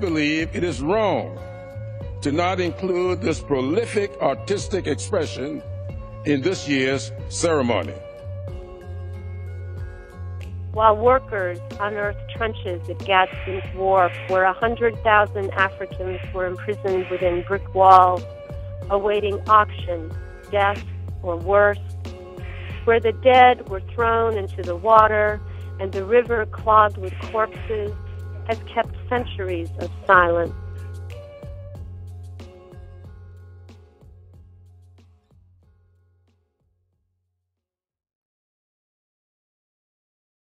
believe it is wrong to not include this prolific artistic expression in this year's ceremony. While workers unearthed trenches at Gadsden's Wharf where 100,000 Africans were imprisoned within brick walls, awaiting auction, death, or worse, where the dead were thrown into the water and the river clogged with corpses has kept centuries of silence.